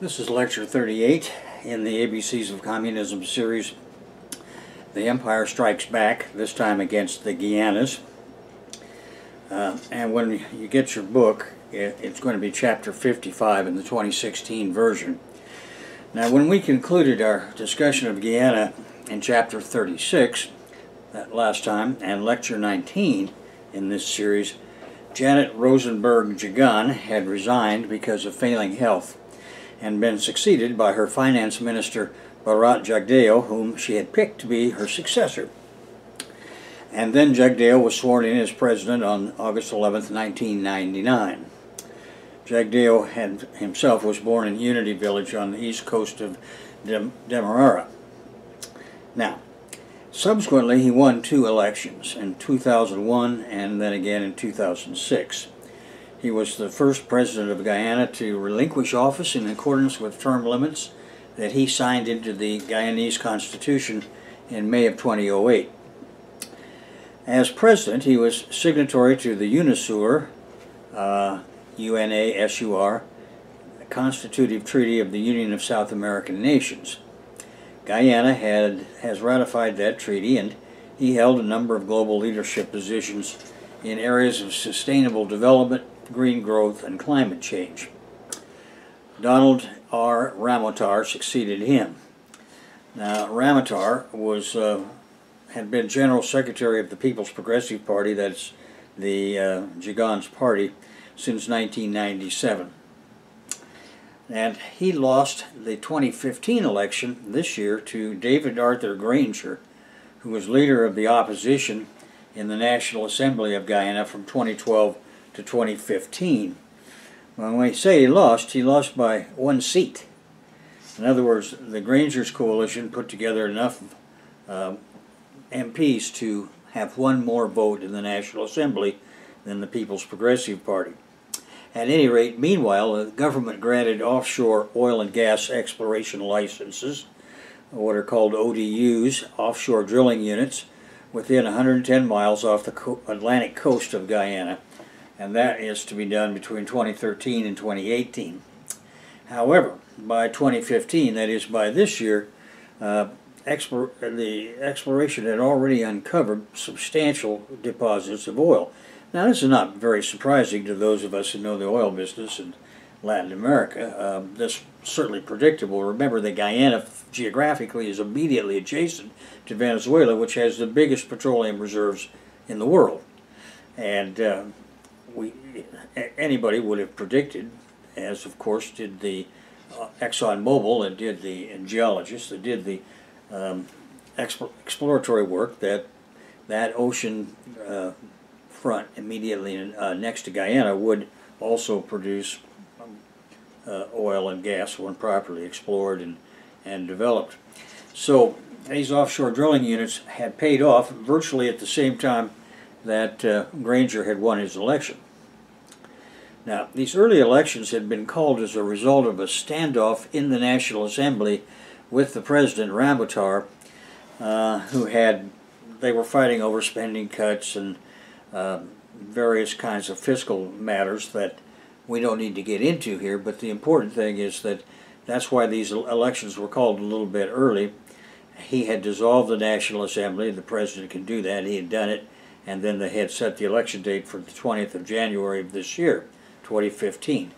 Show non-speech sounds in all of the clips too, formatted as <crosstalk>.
This is lecture 38 in the ABCs of Communism series. The Empire Strikes Back, this time against the Guianas. Uh, and when you get your book, it, it's going to be chapter 55 in the 2016 version. Now, when we concluded our discussion of Guyana in chapter 36, that last time, and lecture 19 in this series, Janet Rosenberg Jagan had resigned because of failing health and been succeeded by her finance minister Bharat Jagdeo, whom she had picked to be her successor. And then Jagdeo was sworn in as president on August 11, 1999. Jagdeo had, himself was born in Unity Village on the east coast of Dem Demerara. Now, subsequently he won two elections, in 2001 and then again in 2006. He was the first president of Guyana to relinquish office in accordance with term limits that he signed into the Guyanese Constitution in May of 2008. As president, he was signatory to the UNASUR, uh, UNASUR, Constitutive Treaty of the Union of South American Nations. Guyana had, has ratified that treaty and he held a number of global leadership positions in areas of sustainable development, green growth, and climate change. Donald R. Ramotar succeeded him. Now, Ramotar was uh, had been General Secretary of the People's Progressive Party, that's the uh, Jagan's party, since 1997. And he lost the 2015 election this year to David Arthur Granger, who was leader of the opposition in the National Assembly of Guyana from 2012 to 2015. When we say he lost, he lost by one seat. In other words, the Granger's coalition put together enough uh, MPs to have one more vote in the National Assembly than the People's Progressive Party. At any rate, meanwhile, the government granted offshore oil and gas exploration licenses, what are called ODUs, offshore drilling units, within 110 miles off the Atlantic coast of Guyana, and that is to be done between 2013 and 2018. However, by 2015, that is by this year, uh, the exploration had already uncovered substantial deposits of oil. Now, this is not very surprising to those of us who know the oil business in Latin America. Um, this certainly predictable. Remember that Guyana geographically is immediately adjacent to Venezuela, which has the biggest petroleum reserves in the world. And uh, anybody would have predicted, as of course did the uh, ExxonMobil and did the and geologists that did the um, exploratory work, that that ocean uh, front immediately uh, next to Guyana would also produce uh, oil and gas when properly explored and, and developed. So these offshore drilling units had paid off virtually at the same time that uh, Granger had won his election. Now, these early elections had been called as a result of a standoff in the National Assembly with the President Ramotar, uh, who had, they were fighting over spending cuts and uh, various kinds of fiscal matters that we don't need to get into here, but the important thing is that that's why these elections were called a little bit early. He had dissolved the National Assembly, the president can do that, he had done it, and then they had set the election date for the 20th of January of this year, 2015.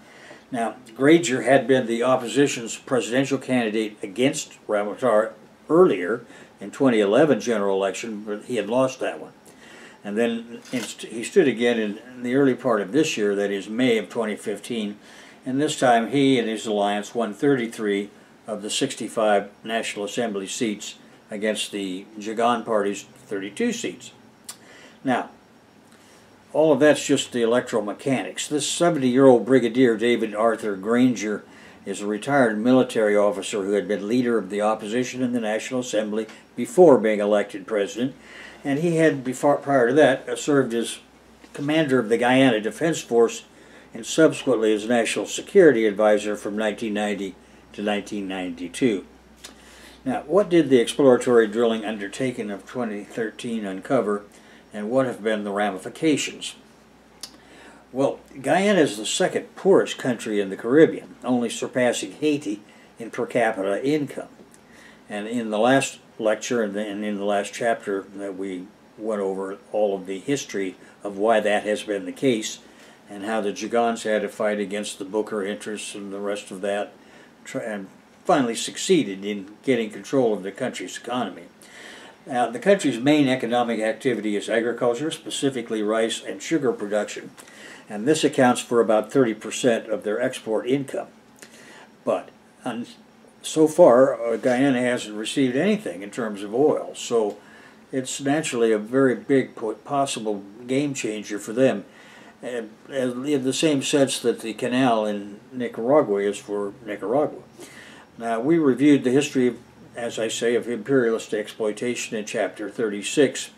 Now, Granger had been the opposition's presidential candidate against Ramotar earlier in 2011 general election, but he had lost that one. And then he stood again in the early part of this year, that is May of 2015, and this time he and his alliance won 33 of the 65 National Assembly seats against the Jagan Party's 32 seats. Now, all of that's just the electromechanics. This 70-year-old Brigadier David Arthur Granger is a retired military officer who had been leader of the opposition in the National Assembly before being elected president and he had, before, prior to that, uh, served as commander of the Guyana Defense Force and subsequently as National Security Advisor from 1990 to 1992. Now, what did the exploratory drilling undertaken of 2013 uncover, and what have been the ramifications? Well, Guyana is the second poorest country in the Caribbean, only surpassing Haiti in per capita income. And in the last lecture and in the last chapter that we went over all of the history of why that has been the case and how the Jagans had to fight against the Booker interests and the rest of that and finally succeeded in getting control of the country's economy. Now, the country's main economic activity is agriculture, specifically rice and sugar production, and this accounts for about 30% of their export income. But so far, uh, Guyana hasn't received anything in terms of oil, so it's naturally a very big possible game changer for them. Uh, in the same sense that the canal in Nicaragua is for Nicaragua. Now, we reviewed the history, of, as I say, of imperialist exploitation in Chapter 36,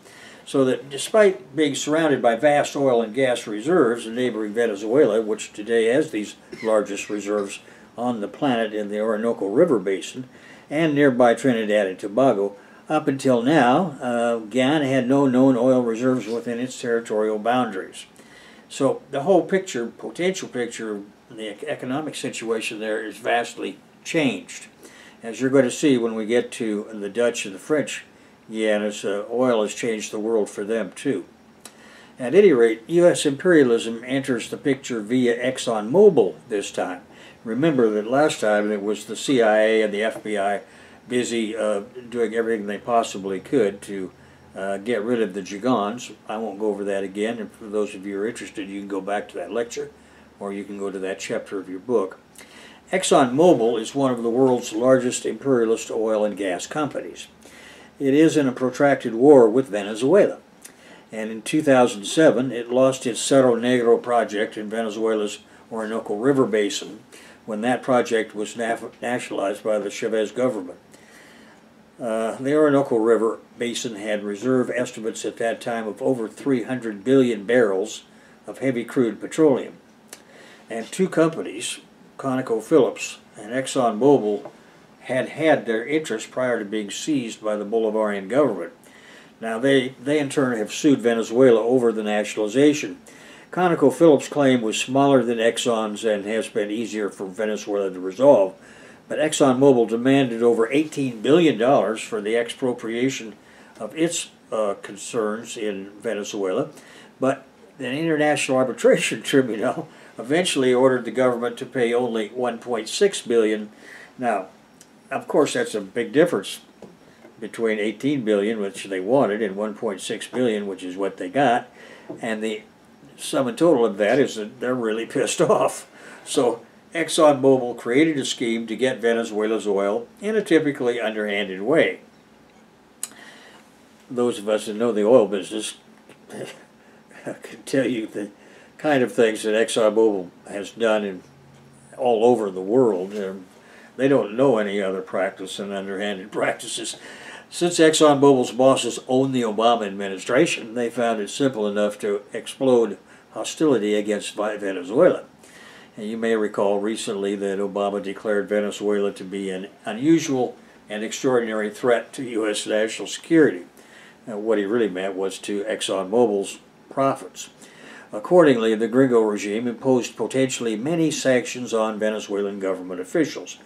so that despite being surrounded by vast oil and gas reserves in neighboring Venezuela, which today has these largest reserves on the planet in the Orinoco River Basin, and nearby Trinidad and Tobago, up until now, uh, Guyana had no known oil reserves within its territorial boundaries. So the whole picture, potential picture, the economic situation there is vastly changed. As you're going to see when we get to the Dutch and the French Guianas, uh, oil has changed the world for them too. At any rate, U.S. imperialism enters the picture via ExxonMobil this time. Remember that last time it was the CIA and the FBI busy uh, doing everything they possibly could to uh, get rid of the Jagans. I won't go over that again, and for those of you who are interested, you can go back to that lecture, or you can go to that chapter of your book. ExxonMobil is one of the world's largest imperialist oil and gas companies. It is in a protracted war with Venezuela, and in 2007 it lost its Cerro Negro project in Venezuela's Orinoco River Basin when that project was nationalized by the Chavez government. Uh, the Orinoco River Basin had reserve estimates at that time of over 300 billion barrels of heavy crude petroleum. And two companies, ConocoPhillips and ExxonMobil, had had their interests prior to being seized by the Bolivarian government. Now, they, they in turn have sued Venezuela over the nationalization. ConocoPhillips' claim was smaller than Exxon's and has been easier for Venezuela to resolve but ExxonMobil demanded over $18 billion for the expropriation of its uh, concerns in Venezuela. But an international arbitration <laughs> tribunal eventually ordered the government to pay only 1.6 billion. Now, of course, that's a big difference between 18 billion, which they wanted, and 1.6 billion, which is what they got. And the sum and total of that is that they're really <laughs> pissed off. So ExxonMobil created a scheme to get Venezuela's oil in a typically underhanded way. Those of us that know the oil business <laughs> can tell you the kind of things that ExxonMobil has done in all over the world. Um, they don't know any other practice than underhanded <laughs> practices. Since ExxonMobil's bosses own the Obama administration, they found it simple enough to explode hostility against Venezuela. And you may recall recently that Obama declared Venezuela to be an unusual and extraordinary threat to U.S. national security. Now, what he really meant was to ExxonMobil's profits. Accordingly, the Gringo regime imposed potentially many sanctions on Venezuelan government officials.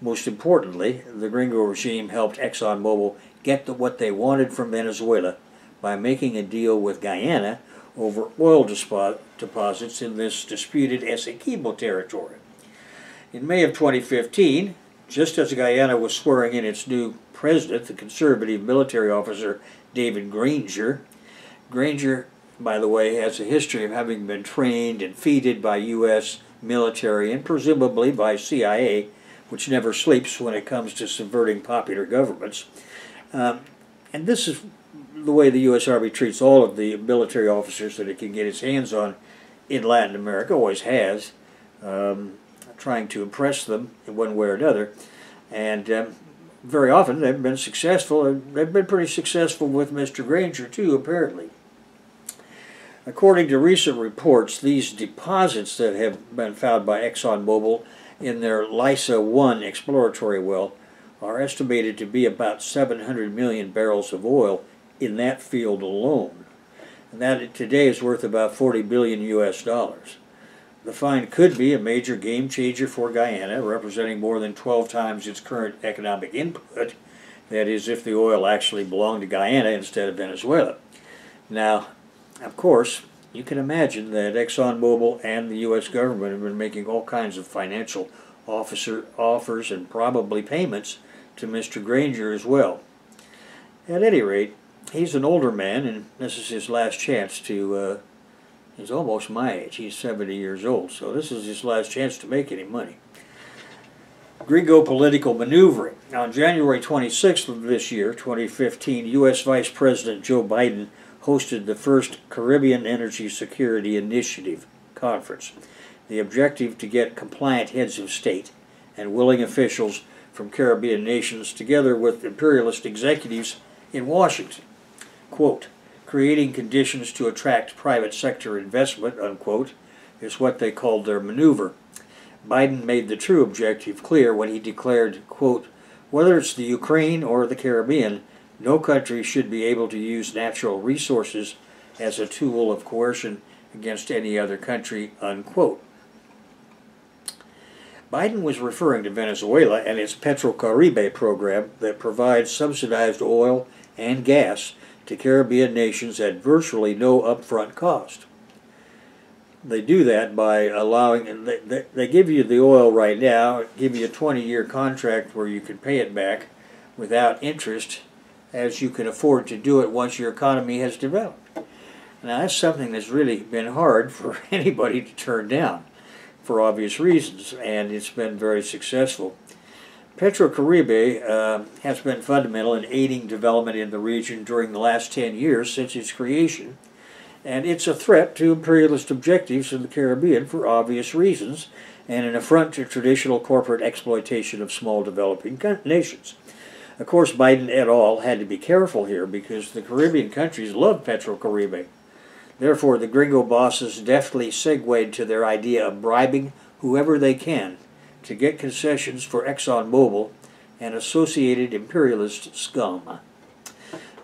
Most importantly, the Gringo regime helped ExxonMobil get the, what they wanted from Venezuela by making a deal with Guyana over oil deposits in this disputed Essequibo territory. In May of 2015, just as Guyana was swearing in its new president, the conservative military officer David Granger, Granger, by the way, has a history of having been trained and feted by U.S. military and presumably by CIA, which never sleeps when it comes to subverting popular governments. Um, and this is the way the U.S. Army treats all of the military officers that it can get its hands on in Latin America, always has, um, trying to impress them in one way or another. And um, very often they've been successful, and they've been pretty successful with Mr. Granger too, apparently. According to recent reports, these deposits that have been found by ExxonMobil in their Liza 1 exploratory well are estimated to be about 700 million barrels of oil in that field alone. and that today is worth about 40 billion US dollars. The find could be a major game changer for Guyana, representing more than 12 times its current economic input. That is, if the oil actually belonged to Guyana instead of Venezuela. Now, of course, you can imagine that ExxonMobil and the U.S. government have been making all kinds of financial officer offers and probably payments to Mr. Granger as well. At any rate, he's an older man, and this is his last chance to. Uh, he's almost my age. He's 70 years old, so this is his last chance to make any money. Gringo political maneuvering. On January 26th of this year, 2015, U.S. Vice President Joe Biden hosted the first Caribbean Energy Security Initiative conference. The objective to get compliant heads of state and willing officials from Caribbean nations together with imperialist executives in Washington. Quote, creating conditions to attract private sector investment, unquote, is what they called their maneuver. Biden made the true objective clear when he declared, quote, whether it's the Ukraine or the Caribbean, no country should be able to use natural resources as a tool of coercion against any other country, unquote. Biden was referring to Venezuela and its Petrocaribe program that provides subsidized oil and gas to Caribbean nations at virtually no upfront cost. They do that by allowing, they, they give you the oil right now, give you a 20 year contract where you can pay it back without interest as you can afford to do it once your economy has developed. Now, that's something that's really been hard <laughs> for anybody to turn down for obvious reasons, and it's been very successful. Petrocaribe uh, has been fundamental in aiding development in the region during the last 10 years since its creation, and it's a threat to imperialist objectives in the Caribbean for obvious reasons, and an affront to traditional corporate exploitation of small developing nations. Of course, Biden et al. had to be careful here because the Caribbean countries love Petrocaribe. Therefore, the gringo bosses deftly segued to their idea of bribing whoever they can to get concessions for ExxonMobil and associated imperialist scum.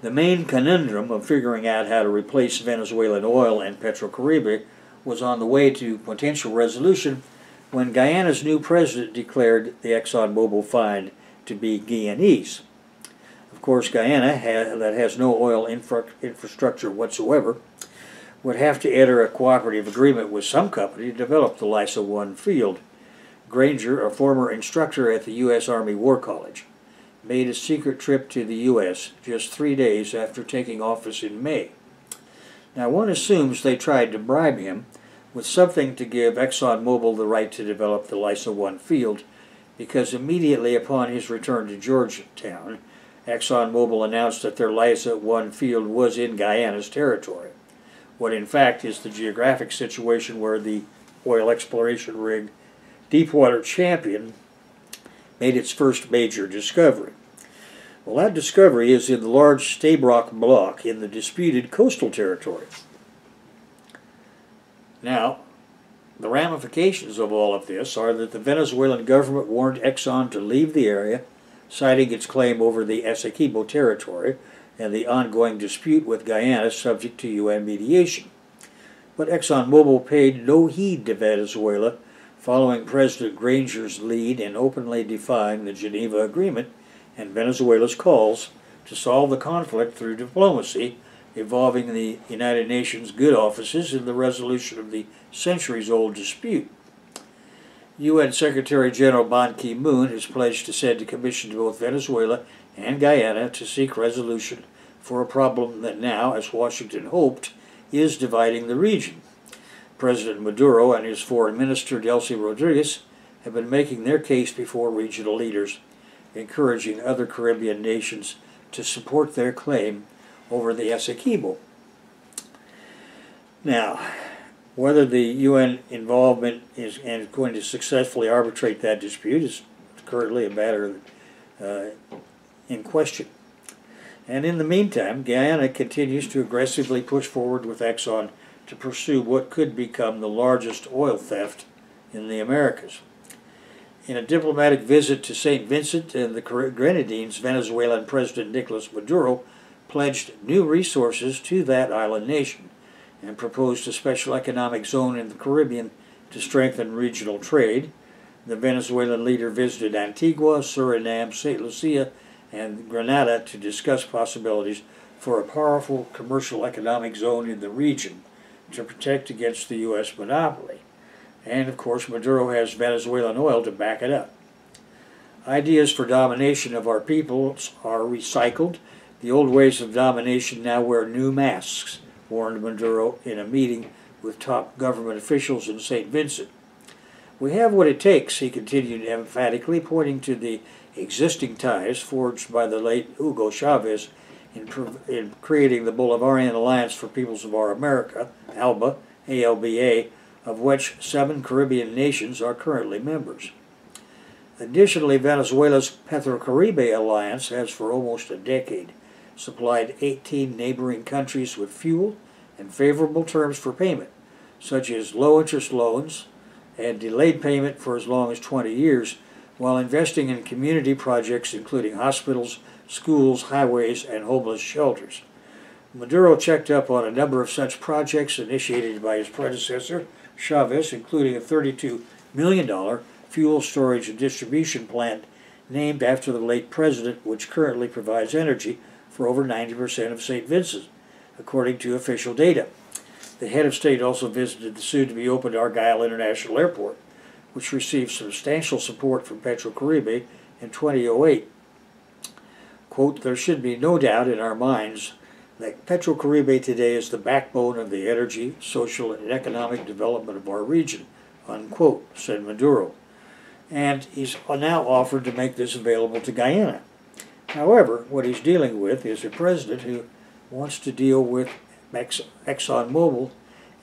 The main conundrum of figuring out how to replace Venezuelan oil and Petrocaribe was on the way to potential resolution when Guyana's new president declared the ExxonMobil find to be Guyanese. Course, Guyana, ha that has no oil infra infrastructure whatsoever, would have to enter a cooperative agreement with some company to develop the Liza 1 field. Granger, a former instructor at the U.S. Army War College, made a secret trip to the U.S. just three days after taking office in May. Now, one assumes they tried to bribe him with something to give ExxonMobil the right to develop the Liza 1 field, because immediately upon his return to Georgetown, ExxonMobil announced that their Liza 1 field was in Guyana's territory what in fact is the geographic situation where the oil exploration rig Deepwater Champion made its first major discovery. Well, that discovery is in the large Stabroek block in the disputed coastal territory. Now, the ramifications of all of this are that the Venezuelan government warned Exxon to leave the area, citing its claim over the Essequibo territory, and the ongoing dispute with Guyana subject to UN mediation. But ExxonMobil paid no heed to Venezuela, following President Granger's lead in openly defying the Geneva Agreement and Venezuela's calls to solve the conflict through diplomacy, involving the United Nations good offices in the resolution of the centuries-old dispute. UN Secretary General Ban Ki-moon has pledged to send a commission to both Venezuela and Guyana to seek resolution for a problem that now, as Washington hoped, is dividing the region. President Maduro and his foreign minister, Delcy Rodriguez, have been making their case before regional leaders, encouraging other Caribbean nations to support their claim over the Essequibo. Now, whether the UN involvement is, is going to successfully arbitrate that dispute is currently a matter uh, in question. And in the meantime, Guyana continues to aggressively push forward with Exxon to pursue what could become the largest oil theft in the Americas. In a diplomatic visit to St. Vincent and the Grenadines, Venezuelan President Nicolas Maduro pledged new resources to that island nation, and proposed a special economic zone in the Caribbean to strengthen regional trade. The Venezuelan leader visited Antigua, Suriname, St. Lucia, and Grenada to discuss possibilities for a powerful commercial economic zone in the region to protect against the U.S. monopoly. And of course, Maduro has Venezuelan oil to back it up. Ideas for domination of our peoples are recycled. The old ways of domination now wear new masks, warned Maduro in a meeting with top government officials in St. Vincent. We have what it takes, he continued emphatically, pointing to the existing ties forged by the late Hugo Chavez in, in creating the Bolivarian Alliance for Peoples of Our America, ALBA, ALBA, of which seven Caribbean nations are currently members. Additionally, Venezuela's Petrocaribe Alliance has for almost a decade supplied 18 neighboring countries with fuel and favorable terms for payment, such as low interest loans and delayed payment for as long as 20 years, while investing in community projects including hospitals, schools, highways, and homeless shelters. Maduro checked up on a number of such projects initiated by his predecessor, Chavez, including a $32 million fuel storage and distribution plant named after the late president, which currently provides energy for over 90% of St. Vincent, according to official data. The head of state also visited the soon to be opened Argyle International Airport, which received substantial support from Petrocaribe in 2008. Quote, there should be no doubt in our minds that Petrocaribe today is the backbone of the energy, social, and economic development of our region, unquote, said Maduro. And he's now offered to make this available to Guyana. However, what he's dealing with is a president who wants to deal with ExxonMobil,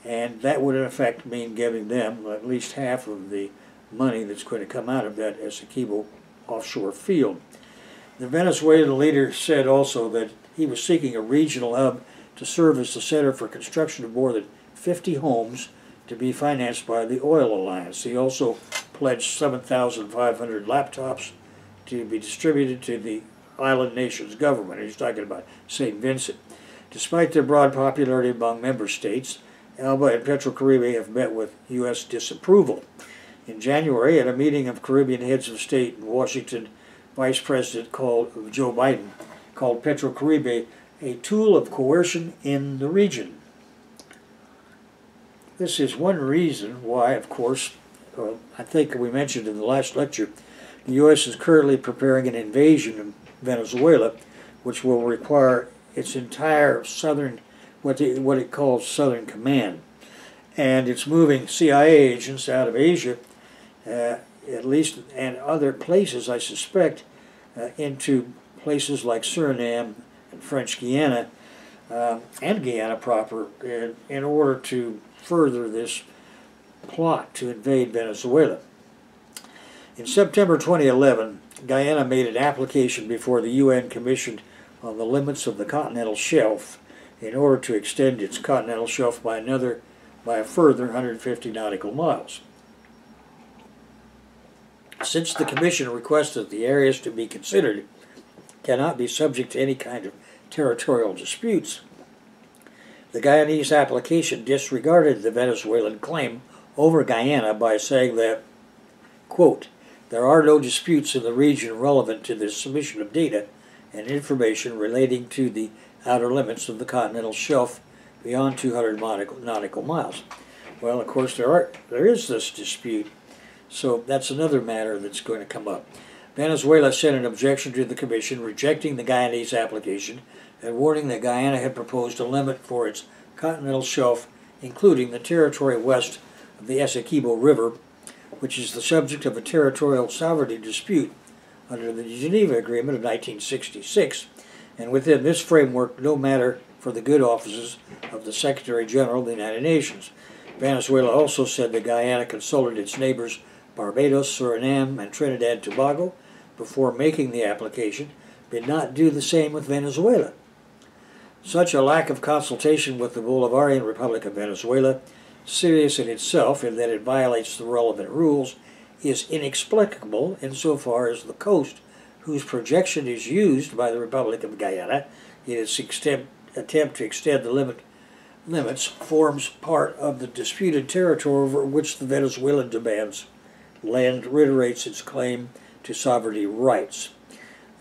and that would in effect mean giving them at least half of the money that's going to come out of that Essequibo offshore field. The Venezuelan leader said also that he was seeking a regional hub to serve as the center for construction of more than 50 homes to be financed by the Oil Alliance. He also pledged 7,500 laptops to be distributed to the island nation's government. He's talking about St. Vincent. Despite their broad popularity among member states, Alba and Petrocaribe have met with U.S. disapproval. In January, at a meeting of Caribbean heads of state in Washington, Vice President called Joe Biden called Petrocaribe a tool of coercion in the region. This is one reason why, of course, I think we mentioned in the last lecture, the U.S. is currently preparing an invasion of Venezuela, which will require its entire southern, what, the, what it calls Southern Command. And it's moving CIA agents out of Asia, uh, at least, and other places, I suspect, uh, into places like Suriname and French Guiana uh, and Guyana proper in, in order to further this plot to invade Venezuela. In September 2011, Guyana made an application before the UN Commission on the limits of the continental shelf in order to extend its continental shelf by another by a further 150 nautical miles. Since the Commission requested the areas to be considered cannot be subject to any kind of territorial disputes, the Guyanese application disregarded the Venezuelan claim over Guyana by saying that, quote, there are no disputes in the region relevant to the submission of data and information relating to the outer limits of the continental shelf beyond 200 nautical miles. Well, of course, there are there is this dispute, so that's another matter that's going to come up. Venezuela sent an objection to the Commission, rejecting the Guyanese application and warning that Guyana had proposed a limit for its continental shelf, including the territory west of the Essequibo River, which is the subject of a territorial sovereignty dispute under the Geneva Agreement of 1966, and within this framework, no matter for the good offices of the Secretary General of the United Nations. Venezuela also said that Guyana consulted its neighbors Barbados, Suriname, and Trinidad Tobago before making the application, did not do the same with Venezuela. Such a lack of consultation with the Bolivarian Republic of Venezuela, serious in itself in that it violates the relevant rules, is inexplicable insofar as the coast, whose projection is used by the Republic of Guyana in its extent, attempt to extend the limit limits forms part of the disputed territory over which the Venezuelan demands land reiterates its claim to sovereignty rights.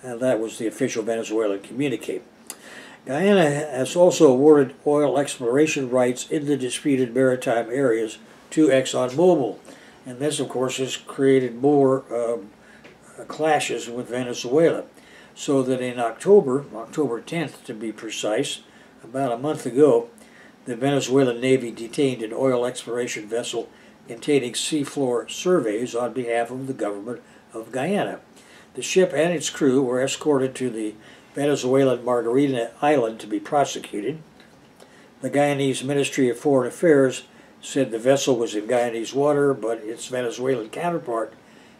And that was the official Venezuelan communique. Guyana has also awarded oil exploration rights in the disputed maritime areas to ExxonMobil. And this, of course, has created more um, clashes with Venezuela. So that in October, October 10th to be precise, about a month ago, the Venezuelan Navy detained an oil exploration vessel containing seafloor surveys on behalf of the government of Guyana. The ship and its crew were escorted to the Venezuelan Margarita Island to be prosecuted. The Guyanese Ministry of Foreign Affairs said the vessel was in Guyanese water, but its Venezuelan counterpart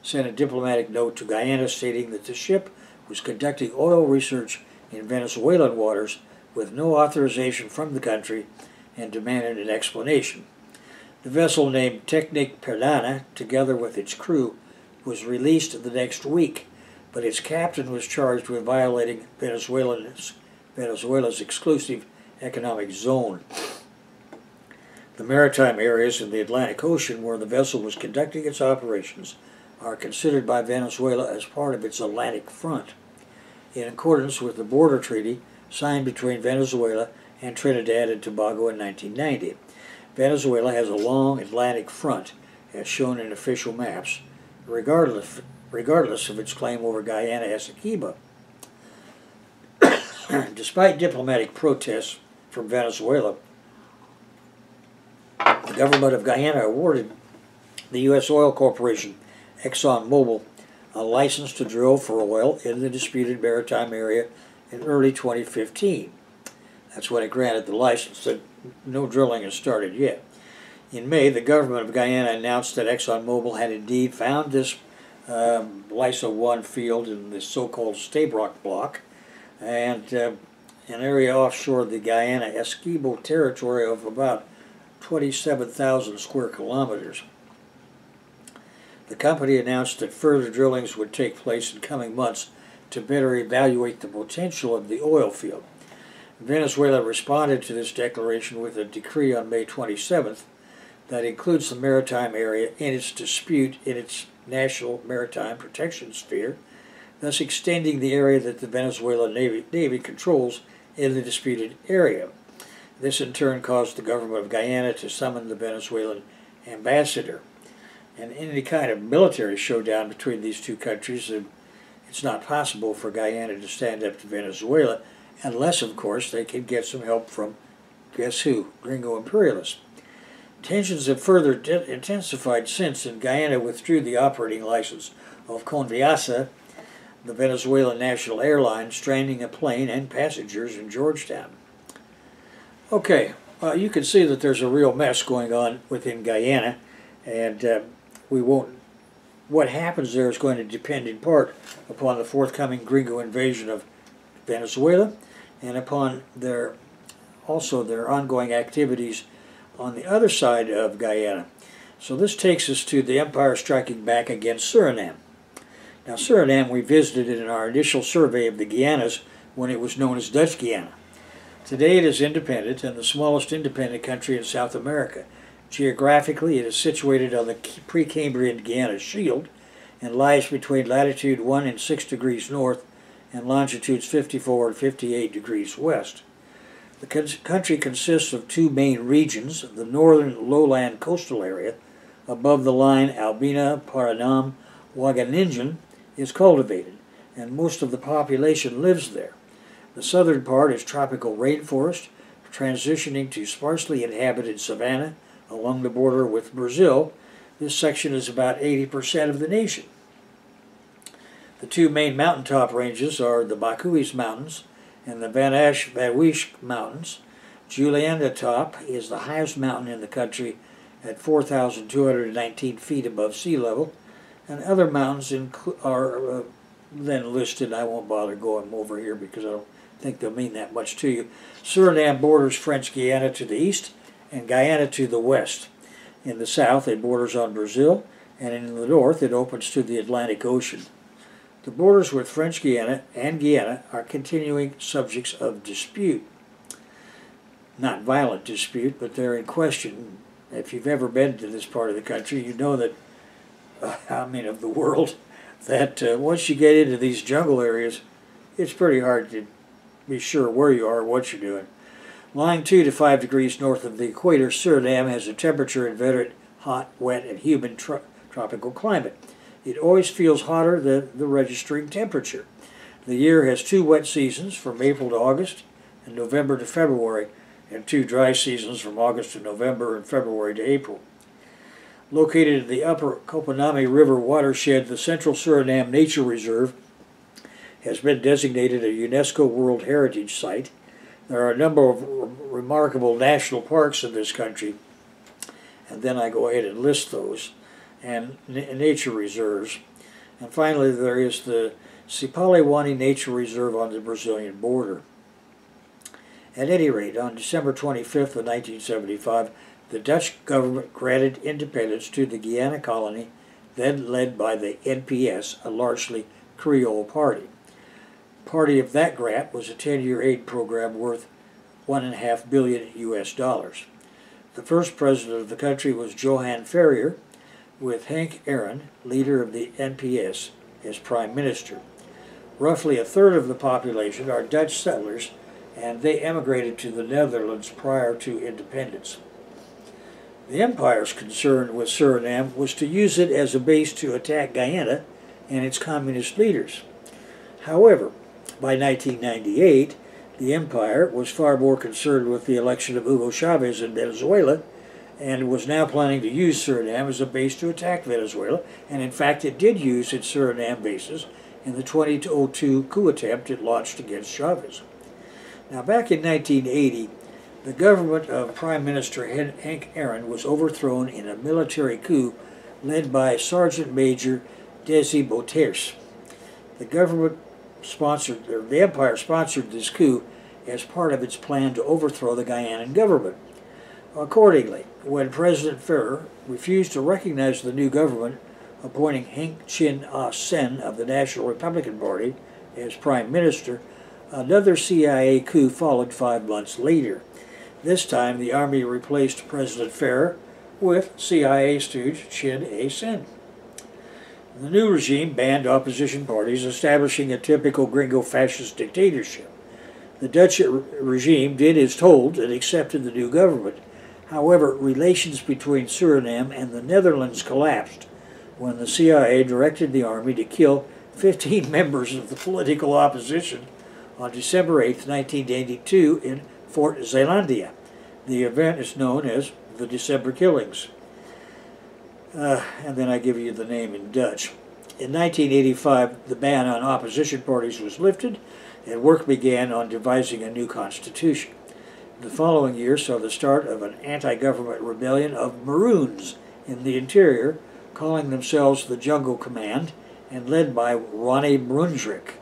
sent a diplomatic note to Guyana stating that the ship was conducting oil research in Venezuelan waters with no authorization from the country and demanded an explanation. The vessel named Teknik Perdana, together with its crew, was released the next week, but its captain was charged with violating Venezuela's, Venezuela's exclusive economic zone. The maritime areas in the Atlantic Ocean where the vessel was conducting its operations are considered by Venezuela as part of its Atlantic front, in accordance with the border treaty signed between Venezuela and Trinidad and Tobago in 1990. Venezuela has a long Atlantic front, as shown in official maps, regardless, regardless of its claim over Guyana Essequibo. <coughs> Despite diplomatic protests from Venezuela, the government of Guyana awarded the U.S. Oil Corporation, ExxonMobil, a license to drill for oil in the disputed maritime area in early 2015. That's when it granted the license. no drilling has started yet. In May, the government of Guyana announced that ExxonMobil had indeed found this um, Liza 1 field in the so-called Stabroek block and uh, an area offshore the Guyana Essequibo territory of about 27,000 square kilometers. The company announced that further drillings would take place in coming months to better evaluate the potential of the oil field. Venezuela responded to this declaration with a decree on May 27th that includes the maritime area in its dispute in its national maritime protection sphere, thus extending the area that the Venezuelan Navy, Navy controls in the disputed area. This in turn caused the government of Guyana to summon the Venezuelan ambassador. And any kind of military showdown between these two countries, uh, it's not possible for Guyana to stand up to Venezuela unless, of course, they can get some help from, guess who, gringo imperialists. Tensions have further intensified since, and Guyana withdrew the operating license of Conviasa, the Venezuelan national airline, stranding a plane and passengers in Georgetown. Okay, you can see that there's a real mess going on within Guyana, and uh, we won't. What happens there is going to depend in part upon the forthcoming gringo invasion of Venezuela and upon their also their ongoing activities on the other side of Guyana. So this takes us to the empire striking back against Suriname. Now Suriname we visited in our initial survey of the Guianas when it was known as Dutch Guiana. Today it is independent and the smallest independent country in South America. Geographically it is situated on the Precambrian Guiana Shield and lies between latitude 1 and 6 degrees north and longitudes 54 and 58 degrees west. The country consists of two main regions, the northern lowland coastal area, above the line Albina, Paranam, Wageningen, is cultivated, and most of the population lives there. The southern part is tropical rainforest, transitioning to sparsely inhabited savanna along the border with Brazil. This section is about 80% of the nation. The two main mountaintop ranges are the Bakhuis Mountains and the Van Ash Vawish Mountains. Julienda Top is the highest mountain in the country at 4,219 feet above sea level, and other mountains are uh, then listed. I won't bother going over here because I don't think they'll mean that much to you. Suriname borders French Guiana to the east and Guyana to the west. In the south, it borders on Brazil, and in the north, it opens to the Atlantic Ocean. The borders with French, Guiana, and Guyana are continuing subjects of dispute. not violent dispute, but they're in question. If you've ever been to this part of the country, you know that, uh, I mean, of the world, <laughs> that uh, once you get into these jungle areas, it's pretty hard to be sure where you are, or what you're doing. Lying 2 to 5 degrees north of the equator, Suriname has a temperature inveterate hot, wet, and humid tro tropical climate. It always feels hotter than the registering temperature. The year has two wet seasons from April to August and November to February, and two dry seasons from August to November and February to April. Located in the upper Coppename River watershed, the Central Suriname Nature Reserve has been designated a UNESCO World Heritage Site. There are a number of remarkable national parks in this country, and then I go ahead and list those, and nature reserves. And finally, there is the Sipaliwini Nature Reserve on the Brazilian border. At any rate, on December 25th of 1975, the Dutch government granted independence to the Guiana colony, then led by the NPS, a largely Creole party. Party of that grant was a 10-year aid program worth one and a half billion U.S. dollars. The first president of the country was Johan Ferrier, with Henck Arron, leader of the NPS, as prime minister. Roughly a third of the population are Dutch settlers, and they emigrated to the Netherlands prior to independence. The empire's concern with Suriname was to use it as a base to attack Guyana and its communist leaders. However, by 1998, the empire was far more concerned with the election of Hugo Chavez in Venezuela and was now planning to use Suriname as a base to attack Venezuela. And in fact, it did use its Suriname bases in the 2002 coup attempt it launched against Chavez. Now, back in 1980, the government of Prime Minister Henck Arron was overthrown in a military coup led by Sergeant Major Desi Bouterse. The government sponsored, or the empire sponsored this coup as part of its plan to overthrow the Guyanan government. Accordingly, when President Ferrier refused to recognize the new government, appointing Henk Chin Ah Sen of the National Republican Party as prime minister, another CIA coup followed five months later. This time, the army replaced President Ferrier with CIA stooge Chin A. Sen. The new regime banned opposition parties, establishing a typical gringo fascist dictatorship. The Dutch regime did as told and accepted the new government. However, relations between Suriname and the Netherlands collapsed when the CIA directed the army to kill 15 <laughs> members of the political opposition on December 8, 1982 in Fort Zeelandia. The event is known as the December Killings. Uh, and then I give you the name in Dutch. In 1985, the ban on opposition parties was lifted, and work began on devising a new constitution. The following year saw the start of an anti-government rebellion of Maroons in the interior, calling themselves the Jungle Command, and led by Ronnie Brunswijk.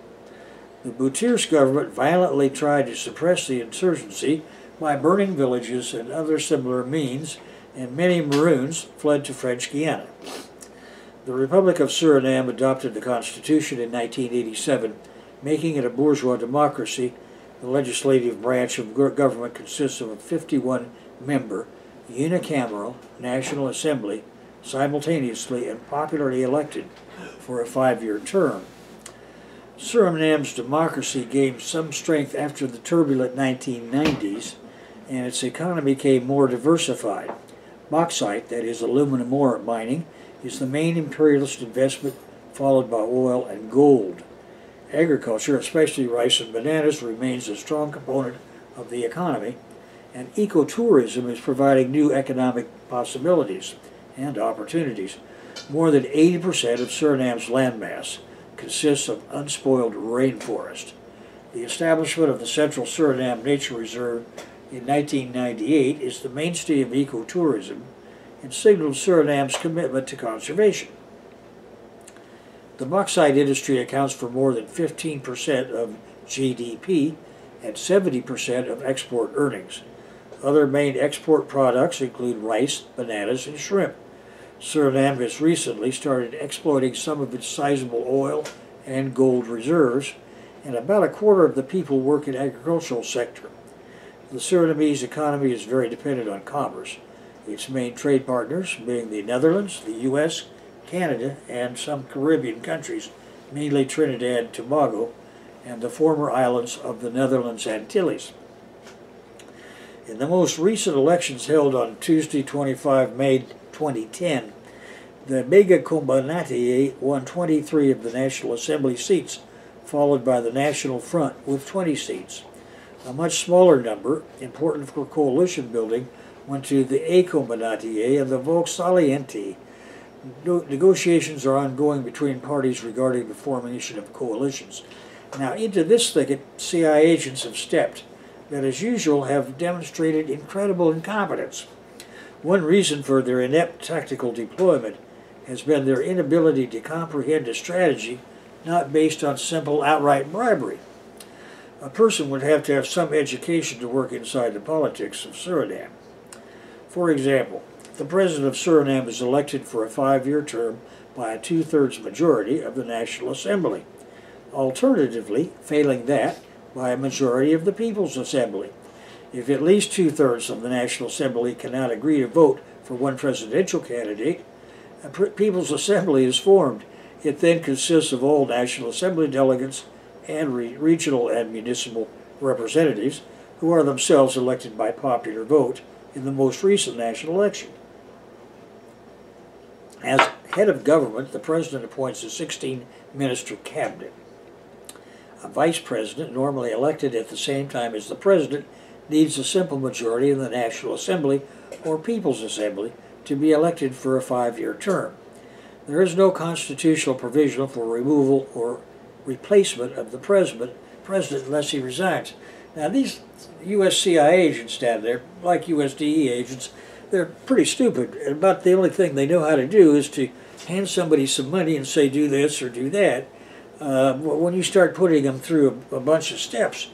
The Bouterse government violently tried to suppress the insurgency by burning villages and other similar means, and many Maroons fled to French Guiana. The Republic of Suriname adopted the Constitution in 1987, making it a bourgeois democracy. The legislative branch of government consists of a 51-member unicameral National Assembly, simultaneously and popularly elected for a five-year term. Suriname's democracy gained some strength after the turbulent 1990s, and its economy became more diversified. Bauxite, that is aluminum ore mining, is the main imperialist investment, followed by oil and gold. Agriculture, especially rice and bananas, remains a strong component of the economy, and ecotourism is providing new economic possibilities and opportunities. More than 80% of Suriname's landmass consists of unspoiled rainforest. The establishment of the Central Suriname Nature Reserve in 1998 is the mainstay of ecotourism and signaled Suriname's commitment to conservation. The bauxite industry accounts for more than 15% of GDP and 70% of export earnings. Other main export products include rice, bananas, and shrimp. Suriname has recently started exploiting some of its sizable oil and gold reserves, and about a quarter of the people work in the agricultural sector. The Surinamese economy is very dependent on commerce. Its main trade partners being the Netherlands, the U.S., Canada, and some Caribbean countries, mainly Trinidad and Tobago, and the former islands of the Netherlands Antilles. In the most recent elections held on Tuesday, 25 May 2010, the Mega Combinatie won 23 of the National Assembly seats, followed by the National Front with 20 seats. A much smaller number, important for coalition building, went to the A Combinatie and the Volksalliantie. Negotiations are ongoing between parties regarding the formation of coalitions. Now, into this thicket, CIA agents have stepped that, as usual, have demonstrated incredible incompetence. One reason for their inept tactical deployment has been their inability to comprehend a strategy not based on simple outright bribery. A person would have to have some education to work inside the politics of Suriname. For example, the president of Suriname is elected for a five-year term by a two-thirds majority of the National Assembly. Alternatively, failing that, by a majority of the People's Assembly. If at least two-thirds of the National Assembly cannot agree to vote for one presidential candidate, a People's Assembly is formed. It then consists of all National Assembly delegates and re regional and municipal representatives who are themselves elected by popular vote in the most recent national election. As head of government, the president appoints a 16 minister cabinet. A vice president, normally elected at the same time as the president, needs a simple majority in the National Assembly or People's Assembly to be elected for a five-year term. There is no constitutional provision for removal or replacement of the president, president unless he resigns. Now, these U.S. CIA agents down there, like USDE agents, they're pretty stupid. About the only thing they know how to do is to hand somebody some money and say, do this or do that. Uh, when you start putting them through a, a, bunch of steps,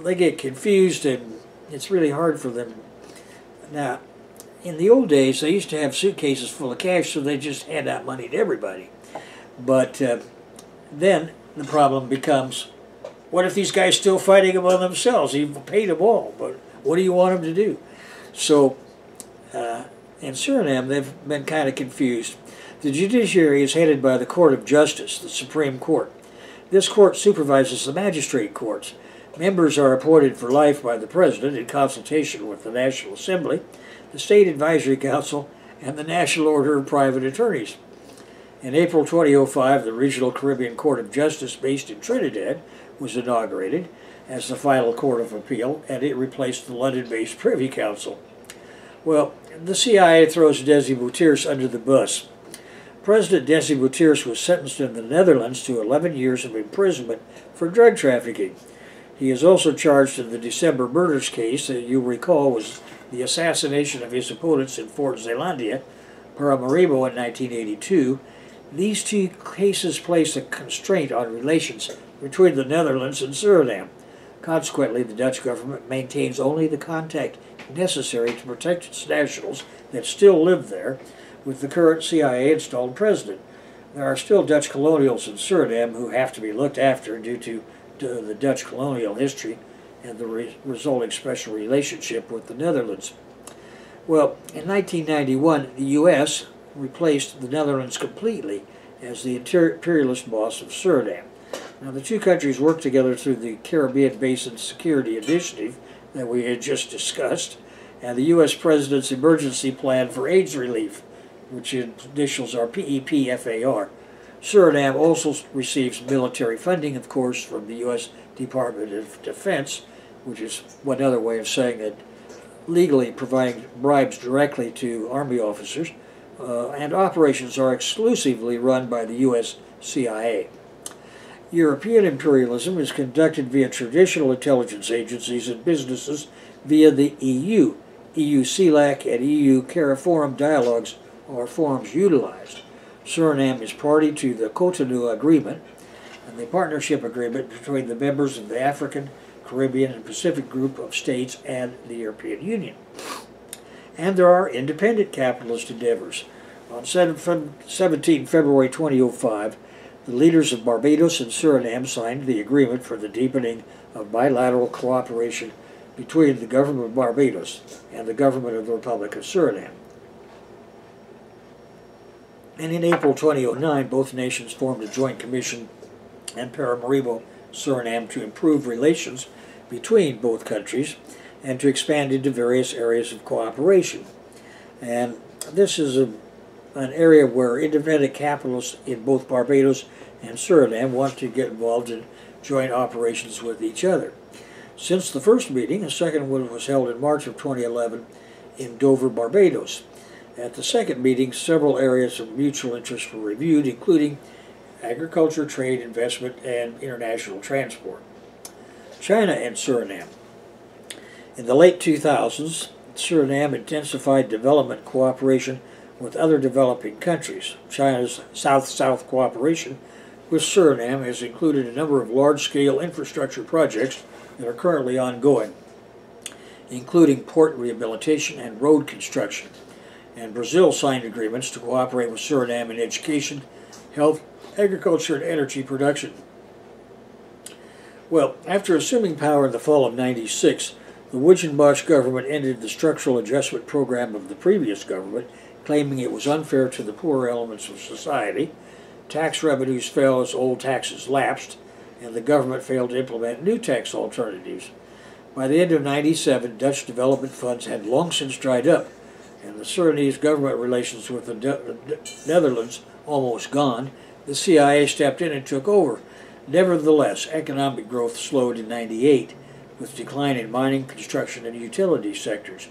they get confused and it's really hard for them. Now, in the old days, they used to have suitcases full of cash, so they just hand out money to everybody. But uh, then the problem becomes, what if these guys still fighting among themselves? You've paid them all, but what do you want them to do? So, uh, in Suriname, they've been kind of confused. The judiciary is headed by the Court of Justice, the Supreme Court. This court supervises the magistrate courts. Members are appointed for life by the President in consultation with the National Assembly, the State Advisory Council, and the National Order of Private Attorneys. In April 2005, the Regional Caribbean Court of Justice, based in Trinidad, was inaugurated as the final court of appeal, and it replaced the London-based Privy Council. Well, the CIA throws Desi Bouterse under the bus. President Desi Bouterse was sentenced in the Netherlands to 11 years of imprisonment for drug trafficking. He is also charged in the December murders case that you recall was the assassination of his opponents in Fort Zeelandia, Paramaribo in 1982. These two cases place a constraint on relations between the Netherlands and Suriname. Consequently, the Dutch government maintains only the contact necessary to protect its nationals that still live there with the current CIA installed president. There are still Dutch colonials in Suriname who have to be looked after due to, to the Dutch colonial history and the re resulting special relationship with the Netherlands. Well, in 1991, the U.S. replaced the Netherlands completely as the imperialist boss of Suriname. Now, the two countries worked together through the Caribbean Basin Security Initiative that we had just discussed, and the U.S. President's Emergency Plan for AIDS Relief, which initials are PEPFAR. Suriname also receives military funding, of course, from the U.S. Department of Defense, which is one other way of saying that legally providing bribes directly to Army officers, uh, and operations are exclusively run by the U.S. CIA. European imperialism is conducted via traditional intelligence agencies and businesses via the EU, EU CELAC, and EU CARIFORUM dialogues or forums utilized. Suriname is party to the Cotonou Agreement and the partnership agreement between the members of the African, Caribbean, and Pacific Group of States and the European Union. And there are independent capitalist endeavors. On 17 February 2005, the leaders of Barbados and Suriname signed the agreement for the deepening of bilateral cooperation between the government of Barbados and the government of the Republic of Suriname. And in April 2009, both nations formed a joint commission in Paramaribo, Suriname, to improve relations between both countries and to expand into various areas of cooperation. And this is a, an area where independent capitalists in both Barbados and Suriname want to get involved in joint operations with each other. Since the first meeting, a second one was held in March of 2011 in Dover, Barbados. At the second meeting, several areas of mutual interest were reviewed, including agriculture, trade, investment, and international transport. China and Suriname. In the late 2000s, Suriname intensified development cooperation with other developing countries. China's South-South cooperation with Suriname has included a number of large-scale infrastructure projects that are currently ongoing, including port rehabilitation and road construction. And Brazil signed agreements to cooperate with Suriname in education, health, agriculture, and energy production. Well, after assuming power in the fall of 96, the Wijdenbosch government ended the structural adjustment program of the previous government, claiming it was unfair to the poorer elements of society. Tax revenues fell as old taxes lapsed, and the government failed to implement new tax alternatives. By the end of 97, Dutch development funds had long since dried up, and the Surinese government relations with the Netherlands almost gone, the CIA stepped in and took over. Nevertheless, economic growth slowed in 98, with decline in mining, construction, and utility sectors.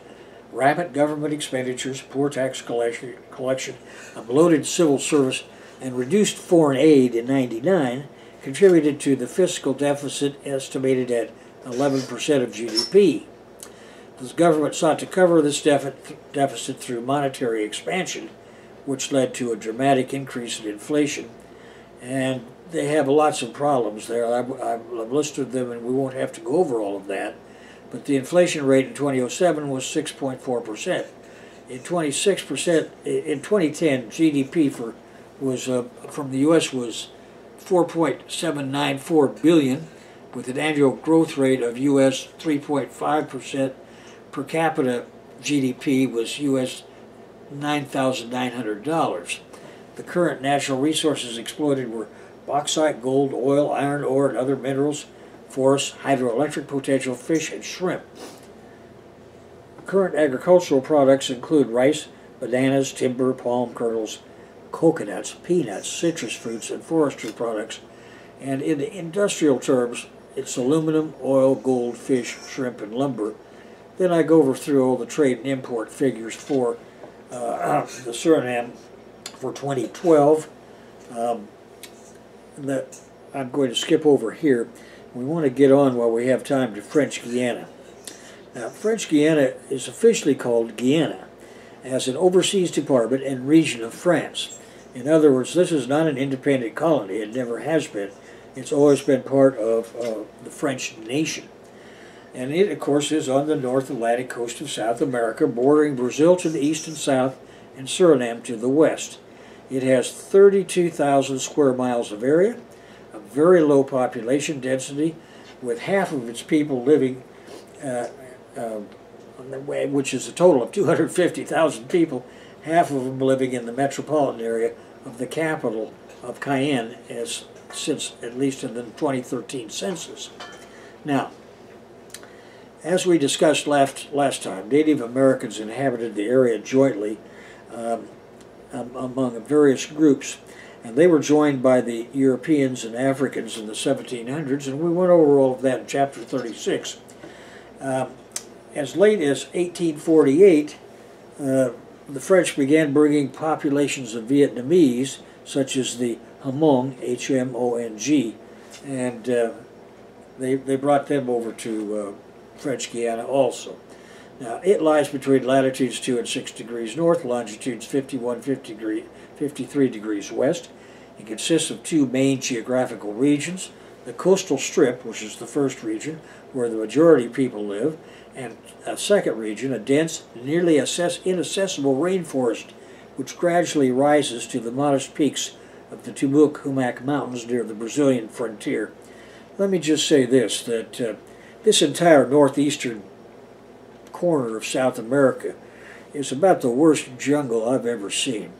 Rapid government expenditures, poor tax collection, collection a bloated civil service, and reduced foreign aid in 99 contributed to the fiscal deficit estimated at 11% of GDP. The government sought to cover this deficit through monetary expansion, which led to a dramatic increase in inflation. And they have lots of problems there. I've, listed them and we won't have to go over all of that. But the inflation rate in 2007 was 6.4%. In 26%, in 2010, GDP for was uh, from the U.S. was 4.794 billion, with an annual growth rate of U.S. 3.5 percent. Per capita GDP was U.S. $9,900. The current natural resources exploited were bauxite, gold, oil, iron ore, and other minerals, forests, hydroelectric potential, fish, and shrimp. Current agricultural products include rice, bananas, timber, palm kernels, coconuts, peanuts, citrus fruits, and forestry products. And in industrial terms, it's aluminum, oil, gold, fish, shrimp, and lumber. Then I go over through all the trade and import figures for uh, <clears throat> the Suriname for 2012. Um, that I'm going to skip over here. We want to get on while we have time to French Guiana. Now, French Guiana is officially called Guyana as an overseas department and region of France. In other words, this is not an independent colony. It never has been. It's always been part of uh, the French nation. And it, of course, is on the North Atlantic coast of South America, bordering Brazil to the east and south and Suriname to the west. It has 32,000 square miles of area, a very low population density, with half of its people living, uh, uh, which is a total of 250,000 people, half of them living in the metropolitan area of the capital of Cayenne as since at least in the 2013 census. Now, as we discussed last, last time, Native Americans inhabited the area jointly um, among various groups, and they were joined by the Europeans and Africans in the 1700s, and we went over all of that in chapter 36. Um, as late as 1848, uh, the French began bringing populations of Vietnamese, such as the Hmong, H-M-O-N-G, and uh, they, they brought them over to uh, French Guiana also. Now, it lies between latitudes 2 and 6 degrees north, longitudes 51, 50 degree, 53 degrees west. It consists of two main geographical regions, the coastal strip, which is the first region, where the majority of people live, and a second region, a dense, nearly inaccessible rainforest, which gradually rises to the modest peaks of the Tumuc-Humac Mountains near the Brazilian frontier. Let me just say this, that uh, this entire northeastern corner of South America is about the worst jungle I've ever seen.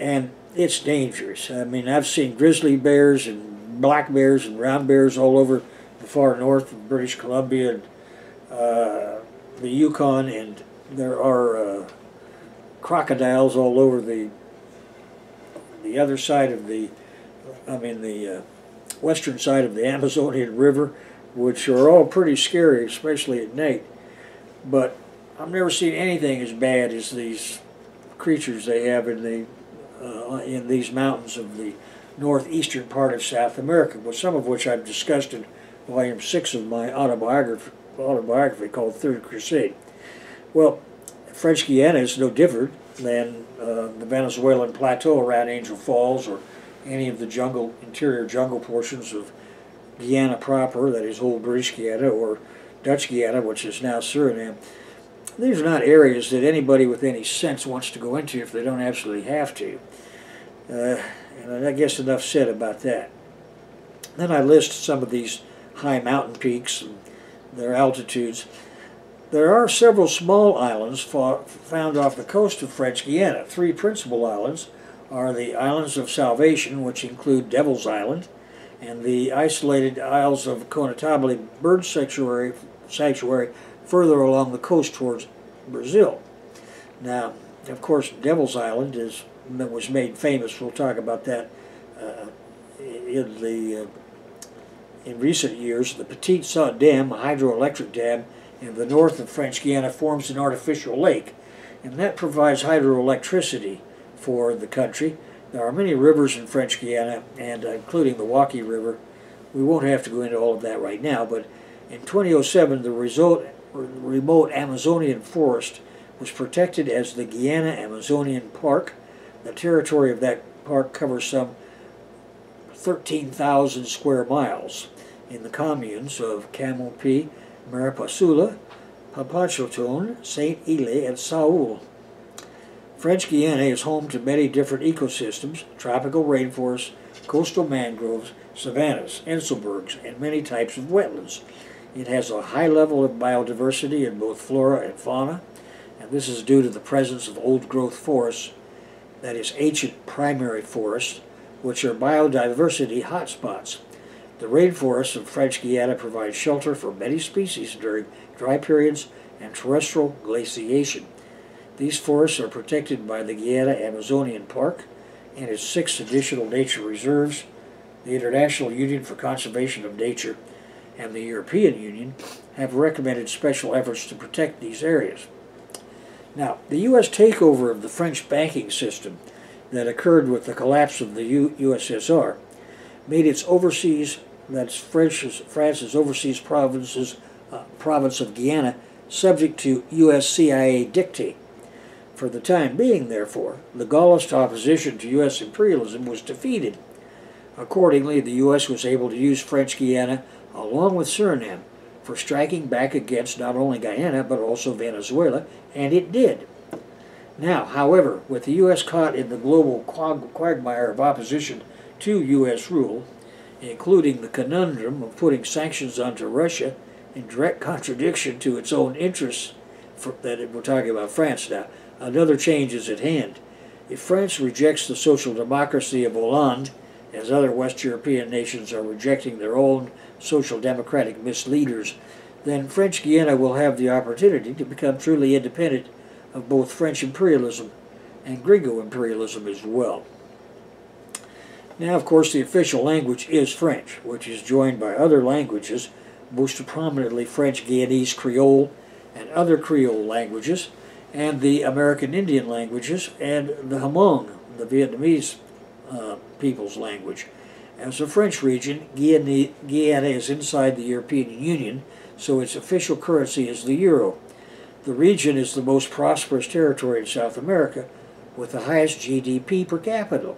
And it's dangerous. I mean, I've seen grizzly bears and black bears and brown bears all over the far north of British Columbia and uh, the Yukon, and there are uh, crocodiles all over the the other side of the, I mean the uh, western side of the Amazonian River, which are all pretty scary, especially at night. But I've never seen anything as bad as these creatures they have in the uh, in these mountains of the northeastern part of South America, but some of which I've discussed in volume six of my autobiography, autobiography called Third Crusade. Well, French Guiana is no different than uh, the Venezuelan plateau around Angel Falls or any of the jungle interior jungle portions of Guiana proper, that is old British Guiana or Dutch Guiana, which is now Suriname. These are not areas that anybody with any sense wants to go into if they don't absolutely have to. Uh, and I guess enough said about that. Then I list some of these high mountain peaks and their altitudes. There are several small islands found off the coast of French Guiana. Three principal islands are the Islands of Salvation, which include Devil's Island, and the isolated Isles of Connétable Bird Sanctuary, sanctuary further along the coast towards Brazil. Now, of course, Devil's Island is was made famous. We'll talk about that uh, in the uh, in recent years. The Petit-Saut Dam, a hydroelectric dam in the north of French Guiana, forms an artificial lake, and that provides hydroelectricity for the country. There are many rivers in French Guiana, and uh, including the Waki River. We won't have to go into all of that right now, but in 2007, the result, remote Amazonian forest was protected as the Guiana Amazonian Park. The territory of that park covers some 13,000 square miles in the communes of Camopi, Maripasoula, Papaichton, Saint Ile, and Saül. French Guiana is home to many different ecosystems, tropical rainforests, coastal mangroves, savannas, inselbergs, and many types of wetlands. It has a high level of biodiversity in both flora and fauna, and this is due to the presence of old-growth forests, that is ancient primary forests, which are biodiversity hotspots. The rainforests of French Guiana provide shelter for many species during dry periods and terrestrial glaciation. These forests are protected by the Guiana Amazonian Park and its six additional nature reserves, the International Union for Conservation of Nature, and the European Union have recommended special efforts to protect these areas. Now, the U.S. takeover of the French banking system that occurred with the collapse of the U USSR made its overseas, that's France's, France's overseas provinces, uh, province of Guyana, subject to U.S. CIA dictate. For the time being, therefore, the Gaullist opposition to U.S. imperialism was defeated. Accordingly, the U.S. was able to use French Guiana along with Suriname, for striking back against not only Guyana but also Venezuela, and it did. Now, however, with the U.S. caught in the global quagmire of opposition to U.S. rule, including the conundrum of putting sanctions onto Russia in direct contradiction to its own interests, for, that we're talking about France now, another change is at hand. If France rejects the social democracy of Hollande, as other West European nations are rejecting their own social democratic misleaders, then French Guiana will have the opportunity to become truly independent of both French imperialism and Gringo imperialism as well. Now, of course, the official language is French, which is joined by other languages, most prominently French Guianese Creole and other Creole languages, and the American Indian languages, and the Hmong, the Vietnamese uh, people's language. As a French region, Guyana, is inside the European Union, so its official currency is the euro. The region is the most prosperous territory in South America, with the highest GDP per capita.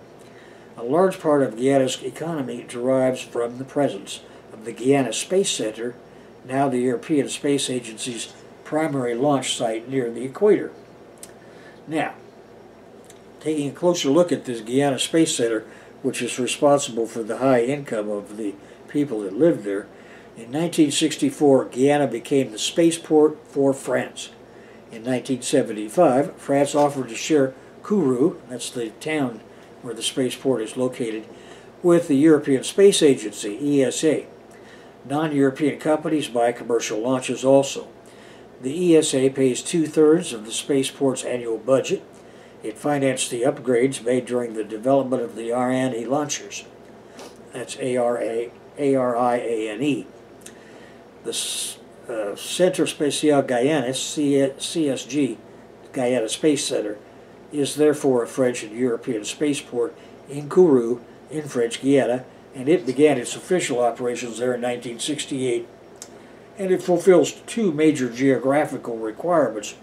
A large part of Guyana's economy derives from the presence of the Guyana Space Center, now the European Space Agency's primary launch site near the equator. Now, taking a closer look at this Guyana Space Center, which is responsible for the high income of the people that live there, In 1964, Guyana became the spaceport for France. In 1975, France offered to share Kourou, that's the town where the spaceport is located, with the European Space Agency, ESA. Non European companies buy commercial launches also. The ESA pays two thirds of the spaceport's annual budget. It financed the upgrades made during the development of the Ariane launchers. That's A R A A R I A N E. The uh, Centre Spatial Guyanais, CSG, Guyana Space Center, is therefore a French and European spaceport in Kourou, in French Guiana, and it began its official operations there in 1968. And it fulfills two major geographical requirements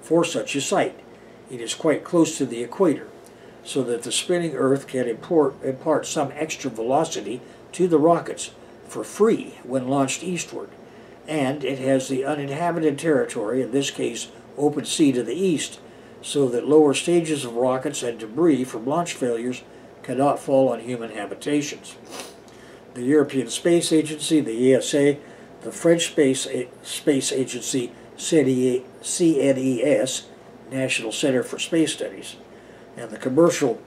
for such a site. It is quite close to the equator, so that the spinning Earth can import, impart some extra velocity to the rockets for free when launched eastward. And it has the uninhabited territory, in this case open sea to the east, so that lower stages of rockets and debris from launch failures cannot fall on human habitations. The European Space Agency, the ESA, the French Space, Space Agency, CNES, National Center for Space Studies, and the commercial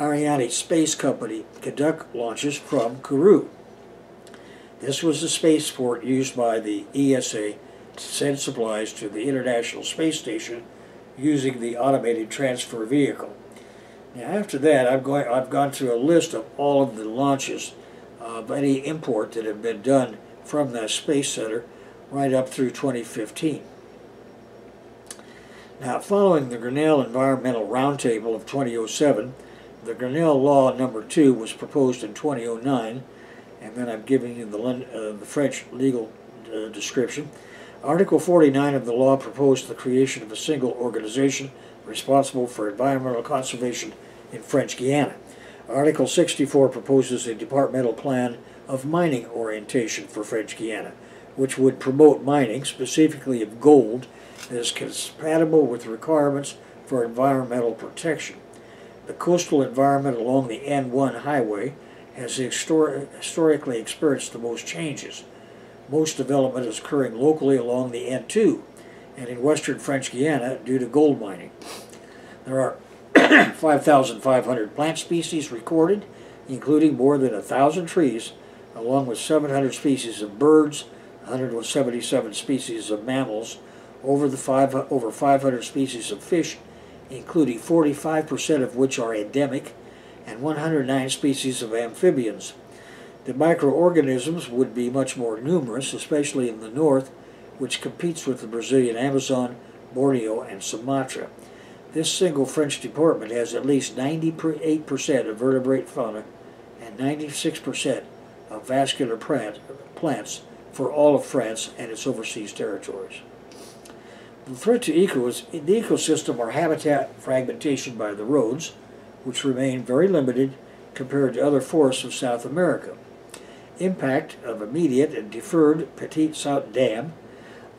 Ariane Space Company conduct launches from Kourou. This was the spaceport used by the ESA to send supplies to the International Space Station using the automated transfer vehicle. Now, after that, I've, going, I've gone through a list of all of the launches of any import that have been done from that space center right up through 2015. Now, following the Grenelle Environmental Roundtable of 2007, the Grenelle Law Number 2 was proposed in 2009, and then I'm giving you the, uh, the French legal uh, description. Article 49 of the law proposed the creation of a single organization responsible for environmental conservation in French Guiana. Article 64 proposes a departmental plan of mining orientation for French Guiana, which would promote mining, specifically of gold, is compatible with requirements for environmental protection. The coastal environment along the N1 highway has histor historically experienced the most changes. Most development is occurring locally along the N2 and in western French Guiana due to gold mining. There are <coughs> 5,500 plant species recorded, including more than 1,000 trees, along with 700 species of birds, 177 species of mammals, over, the five, over 500 species of fish, including 45% of which are endemic, and 109 species of amphibians. The microorganisms would be much more numerous, especially in the north, which competes with the Brazilian Amazon, Borneo, and Sumatra. This single French department has at least 98% of vertebrate fauna and 96% of vascular plant, plants for all of France and its overseas territories. The threat to ecos, the ecosystem are habitat fragmentation by the roads, which remain very limited compared to other forests of South America impact of immediate and deferred Petit-Saut Dam,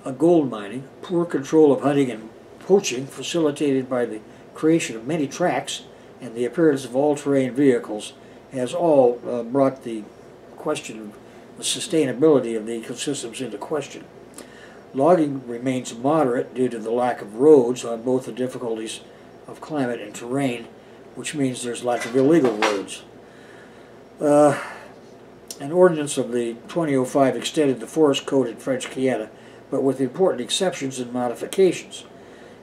a gold mining, poor control of hunting and poaching facilitated by the creation of many tracks and the appearance of all-terrain vehicles has all uh, brought the question of the sustainability of the ecosystems into question. Logging remains moderate due to the lack of roads on both the difficulties of climate and terrain, which means there's lack of illegal roads. Uh, an ordinance of the 2005 extended the forest code in French Guiana, but with important exceptions and modifications.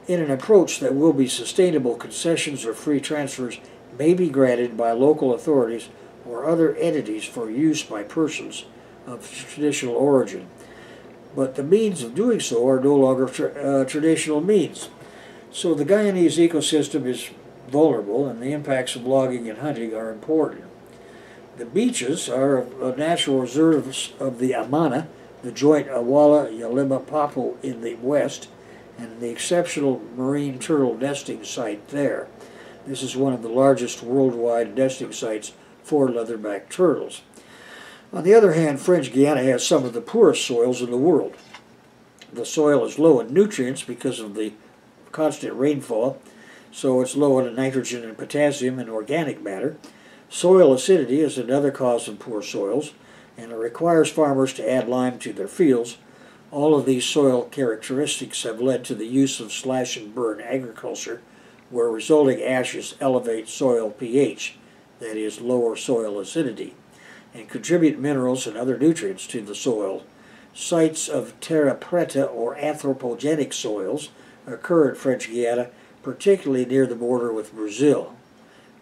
In an approach that will be sustainable, concessions or free transfers may be granted by local authorities or other entities for use by persons of traditional origin. But the means of doing so are no longer tra uh, traditional means. So the Guyanese ecosystem is vulnerable and the impacts of logging and hunting are important. The beaches are a natural reserves of the Amana, the joint Awala Yalima Papu in the west, and the exceptional marine turtle nesting site there. This is one of the largest worldwide nesting sites for leatherback turtles. On the other hand, French Guiana has some of the poorest soils in the world. The soil is low in nutrients because of the constant rainfall, so it's low in nitrogen and potassium and organic matter. Soil acidity is another cause of poor soils, and it requires farmers to add lime to their fields. All of these soil characteristics have led to the use of slash and burn agriculture, where resulting ashes elevate soil pH, that is, lower soil acidity, and contribute minerals and other nutrients to the soil. Sites of terra preta or anthropogenic soils occur in French Guiana, particularly near the border with Brazil.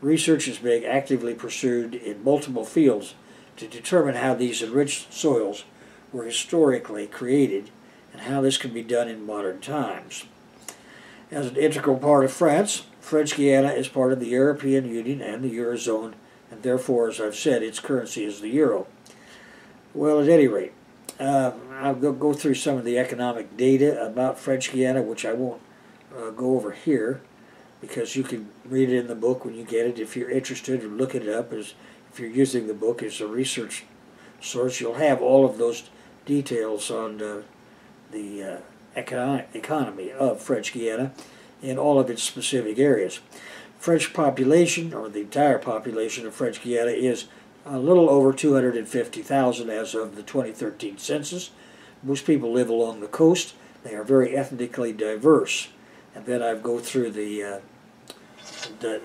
Research is being actively pursued in multiple fields to determine how these enriched soils were historically created and how this can be done in modern times. As an integral part of France, French Guiana is part of the European Union and the Eurozone, and therefore, as I've said, its currency is the euro. Well, at any rate, uh, I'll go, go through some of the economic data about French Guiana, which I won't uh, go over here because you can read it in the book when you get it if you're interested or look it up as if you're using the book as a research source you'll have all of those details on the uh, economic economy of French Guiana in all of its specific areas. French population, or the entire population of French Guiana, is a little over 250,000 as of the 2013 census. Most people live along the coast. They are very ethnically diverse. And then I go through the, uh,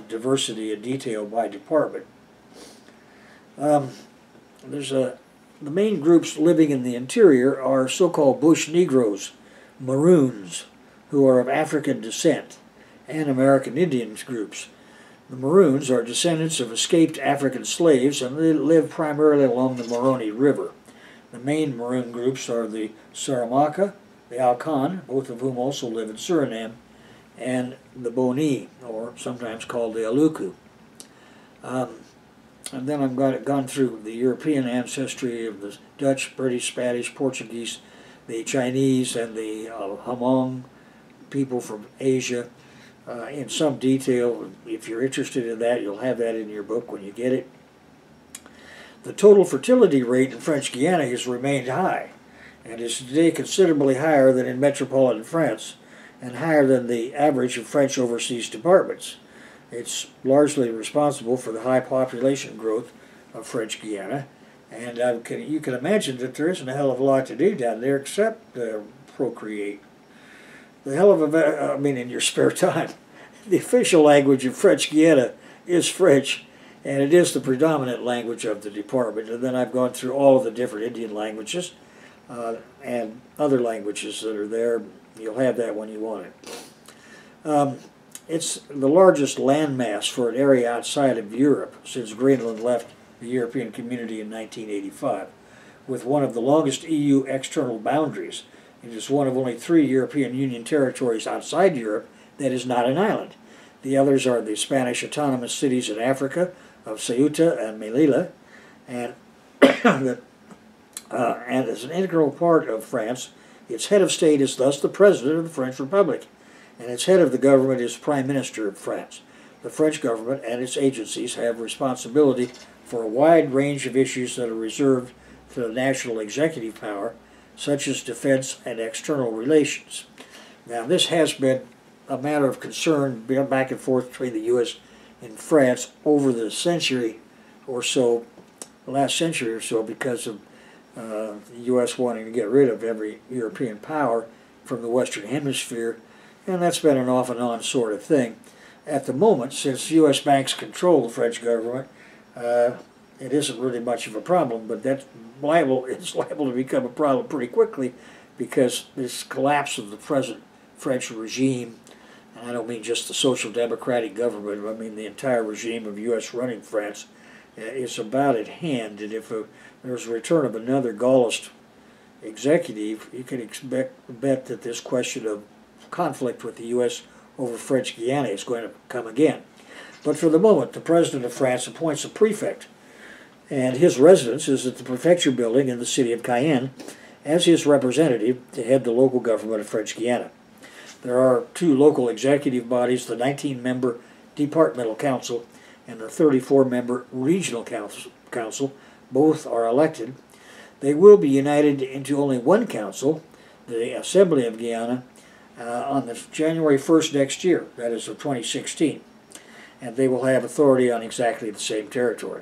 diversity in detail by department. Um, there's a the main groups living in the interior are so-called bush Negroes, Maroons, who are of African descent, and American Indians groups. The Maroons are descendants of escaped African slaves and they live primarily along the Maroni River. The main Maroon groups are the Saramaka, the Aukan, both of whom also live in Suriname, and the Boni, or sometimes called the Aluku. Um, and then I've got gone through the European ancestry of the Dutch, British, Spanish, Portuguese, the Chinese, and the uh, Hmong people from Asia uh, in some detail. If you're interested in that, you'll have that in your book when you get it. The total fertility rate in French Guiana has remained high and is today considerably higher than in metropolitan France and higher than the average of French overseas departments. It's largely responsible for the high population growth of French Guiana, and can, you can imagine that there isn't a hell of a lot to do down there except uh, procreate. The hell of a, I mean, in your spare time. <laughs> The official language of French Guiana is French, and it is the predominant language of the department. And then I've gone through all of the different Indian languages uh, and other languages that are there. You'll have that when you want it. Um, it's the largest landmass for an area outside of Europe since Greenland left the European community in 1985, with one of the longest EU external boundaries. It is one of only three European Union territories outside Europe that is not an island. The others are the Spanish autonomous cities in Africa of Ceuta and Melilla, and, <coughs> the, uh, and as an integral part of France, its head of state is thus the President of the French Republic and its head of the government is Prime Minister of France. The French government and its agencies have responsibility for a wide range of issues that are reserved for the national executive power, such as defense and external relations. Now, this has been a matter of concern back and forth between the U.S. and France over the century or so, the last century or so, because of uh, the U.S. wanting to get rid of every European power from the Western Hemisphere and that's been an off and on sort of thing. At the moment, since U.S. banks control the French government, uh, it isn't really much of a problem, but that's liable, <laughs> it's liable to become a problem pretty quickly because this collapse of the present French regime, I don't mean just the social democratic government, I mean the entire regime of U.S. running France, uh, is about at hand. And if a, there's a return of another Gaullist executive, you can expect bet that this question of conflict with the U.S. over French Guiana is going to come again. But for the moment, the President of France appoints a prefect, and his residence is at the prefecture building in the city of Cayenne as his representative to head the local government of French Guiana. There are two local executive bodies, the 19-member Departmental Council and the 34-member Regional Council. Both are elected. They will be united into only one council, the Assembly of Guyana, uh, on the January 1st next year, that is of 2016. And they will have authority on exactly the same territory.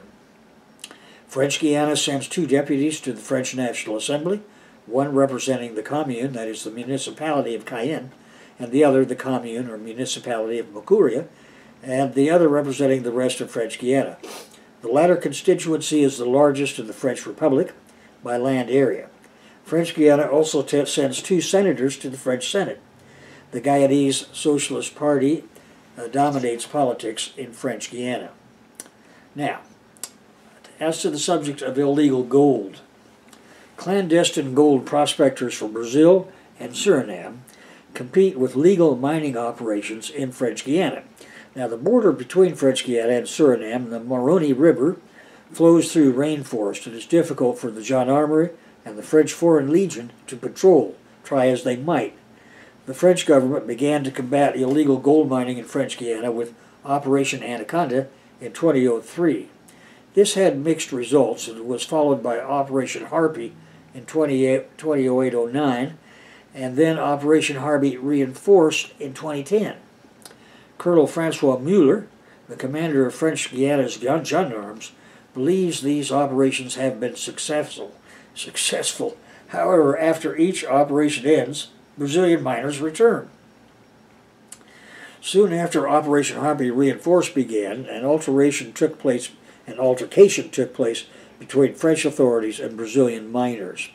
French Guiana sends two deputies to the French National Assembly, one representing the commune, that is the municipality of Cayenne, and the other the commune or municipality of Macouria, and the other representing the rest of French Guiana. The latter constituency is the largest in the French Republic by land area. French Guiana also sends two senators to the French Senate. The Guyanese Socialist Party uh, dominates politics in French Guiana. Now, as to the subject of illegal gold, clandestine gold prospectors from Brazil and Suriname compete with legal mining operations in French Guiana. Now, the border between French Guiana and Suriname, the Maroni River, flows through rainforest and is difficult for the gendarmerie and the French Foreign Legion to patrol, try as they might. The French government began to combat illegal gold mining in French Guiana with Operation Anaconda in 2003. This had mixed results and was followed by Operation Harpy in 2008-09 and then Operation Harpy reinforced in 2010. Colonel Francois Mueller, the commander of French Guiana's gendarmes, believes these operations have been successful. Successful. However, after each operation ends, Brazilian miners return. Soon after Operation Harpy Reinforced began, an alteration took place. An altercation took place between French authorities and Brazilian miners.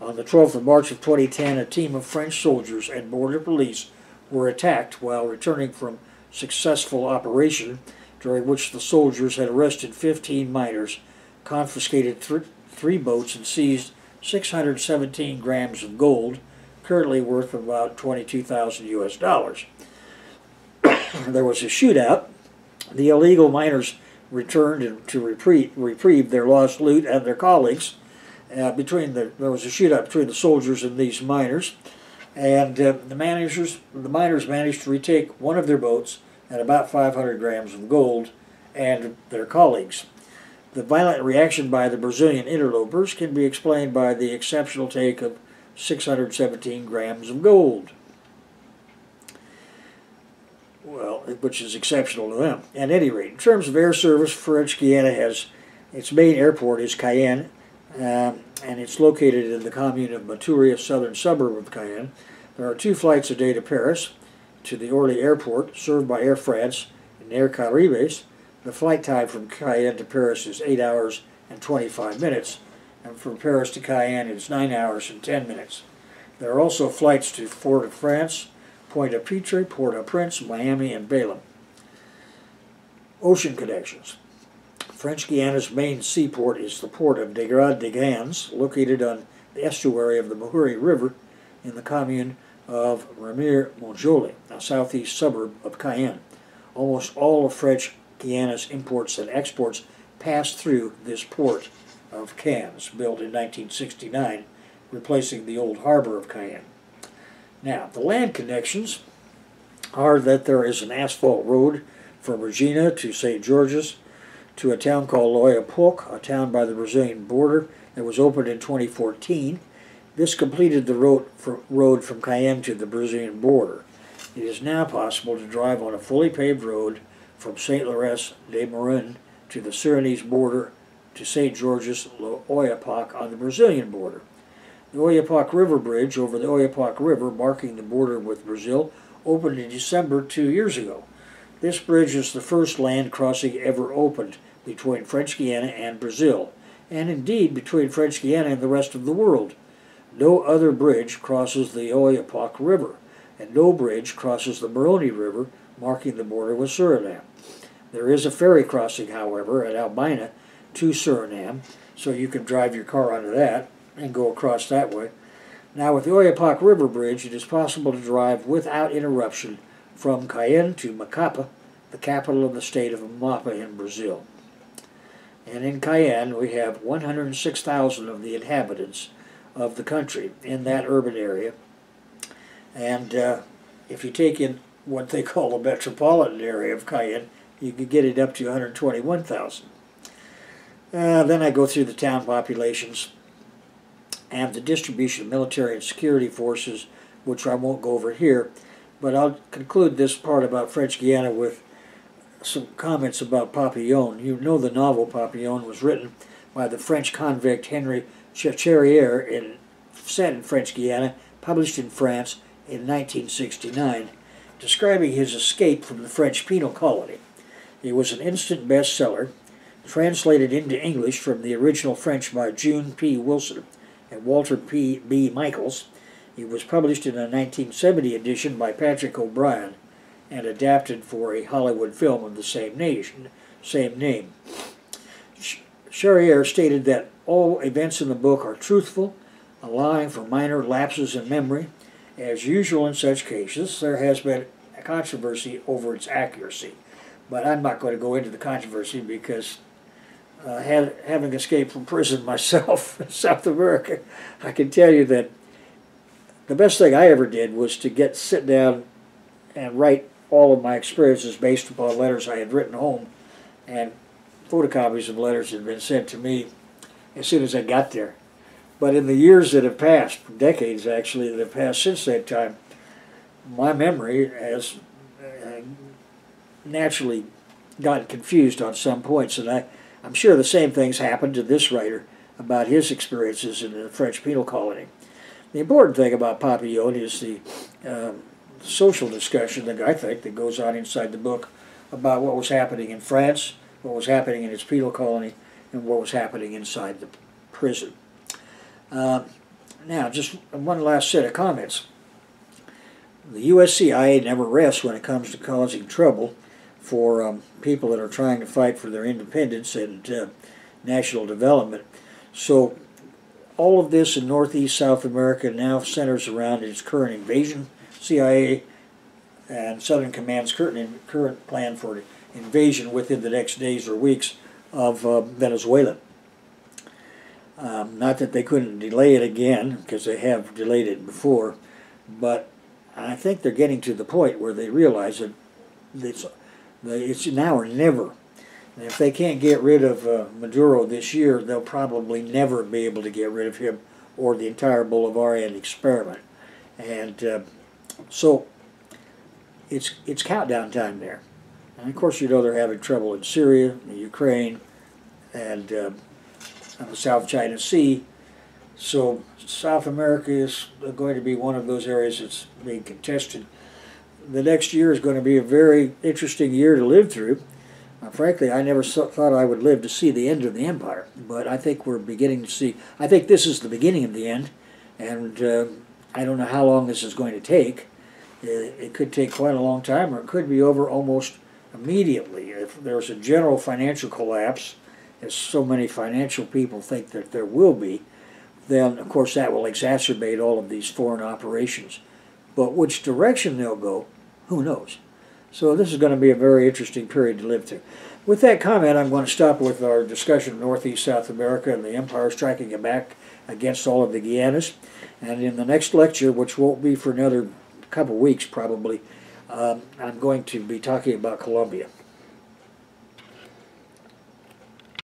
On the 12th of March of 2010, a team of French soldiers and border police were attacked while returning from successful operation during which the soldiers had arrested 15 miners, confiscated th- three boats, and seized 617 grams of gold, currently worth about 22,000 US dollars. <coughs> there was a shootout. The illegal miners returned to reprieve, reprieve their lost loot and their colleagues. Uh, between the there was a shootout between the soldiers and these miners, and uh, the managers the miners managed to retake one of their boats and about 500 grams of gold, and their colleagues. The violent reaction by the Brazilian interlopers can be explained by the exceptional take of 617 grams of gold. Well, which is exceptional to them. At any rate, in terms of air service, French Guiana has its main airport is Cayenne, um, and it's located in the commune of Maturia, southern suburb of Cayenne. There are two flights a day to Paris, to the Orly Airport, served by Air France and Air Caraïbes. The flight time from Cayenne to Paris is 8 hours and 25 minutes, and from Paris to Cayenne it's 9 hours and 10 minutes. There are also flights to Fort-de-France, Pointe-à-Pitre, Port-au-Prince, Miami, and Belém. Ocean connections. French Guiana's main seaport is the port of Degrad des Cannes, located on the estuary of the Mahury River in the commune of Remire Montjoly, a southeast suburb of Cayenne. Almost all of French Guiana's imports and exports pass through this port of Cannes, built in 1969, replacing the old harbor of Cayenne. Now, the land connections are that there is an asphalt road from Regina to St. George's to a town called Oiapoque, a town by the Brazilian border that was opened in 2014. This completed the road, road from Cayenne to the Brazilian border. It is now possible to drive on a fully paved road from St. Laurent du Maroni to the Surinese border to St. George's Oiapoque on the Brazilian border. The Oiapoque River Bridge over the Oiapoque River, marking the border with Brazil, opened in December two years ago. This bridge is the first land crossing ever opened between French Guiana and Brazil, and indeed between French Guiana and the rest of the world. No other bridge crosses the Oiapoque River, and no bridge crosses the Maroni River, marking the border with Suriname. There is a ferry crossing, however, at Albina to Suriname, so you can drive your car onto that and go across that way. Now, with the Oiapoque River Bridge, it is possible to drive without interruption from Cayenne to Macapa, the capital of the state of Amapa in Brazil. And in Cayenne, we have 106,000 of the inhabitants of the country in that urban area. And uh, if you take in what they <laughs> call the metropolitan area of Cayenne, you could get it up to 121,000. Uh, then I go through the town populations and the distribution of military and security forces, which I won't go over here. But I'll conclude this part about French Guiana with some comments about Papillon. You know the novel Papillon was written by the French convict Henry Charrière in, set in French Guiana, published in France in 1969, describing his escape from the French penal colony. It was an instant bestseller, translated into English from the original French by June P. Wilson and Walter P. B. Michaels. It was published in a 1970 edition by Patrick O'Brian and adapted for a Hollywood film of the same nation, same name. Charrière stated that all events in the book are truthful, allowing for minor lapses in memory. As usual in such cases, there has been a controversy over its accuracy. But I'm not going to go into the controversy because uh, had, having escaped from prison <laughs> myself in South America, I can tell you that the best thing I ever did was to get sit down and write all of my experiences based upon letters I had written home, and photocopies of letters had been sent to me as soon as I got there. But in the years that have passed, decades actually that have passed since that time, my memory has uh, naturally gotten confused on some points, and I, I'm sure the same things happened to this writer about his experiences in the French penal colony. The important thing about Papillon is the um, social discussion that I think that goes on inside the book about what was happening in France, what was happening in its penal colony, and what was happening inside the prison. Uh, now, just one last set of comments. The USCIA never rests when it comes to causing trouble for um, people that are trying to fight for their independence and uh, national development. So, all of this in Northeast South America now centers around its current invasion CIA and Southern Command's current, current plan for invasion within the next days or weeks of uh, Venezuela. Um, not that they couldn't delay it again, because they have delayed it before, but I think they're getting to the point where they realize that it's, it's now or never. And if they can't get rid of uh, Maduro this year, they'll probably never be able to get rid of him or the entire Bolivarian experiment. And uh, so it's it's countdown time there. And of course, you know they're having trouble in Syria, the Ukraine, and uh, the South China Sea. So South America is going to be one of those areas that's being contested. The next year is going to be a very interesting year to live through. Uh, frankly, I never so, thought I would live to see the end of the empire, but I think we're beginning to see. I think this is the beginning of the end, and uh, I don't know how long this is going to take. It, it could take quite a long time, or it could be over almost immediately. If there's a general financial collapse, as so many financial people think that there will be, then of course that will exacerbate all of these foreign operations. But which direction they'll go, who knows? So this is going to be a very interesting period to live through. With that comment, I'm going to stop with our discussion of Northeast South America and the empire striking it back against all of the Guianas. And in the next lecture, which won't be for another couple weeks probably, um, I'm going to be talking about Colombia.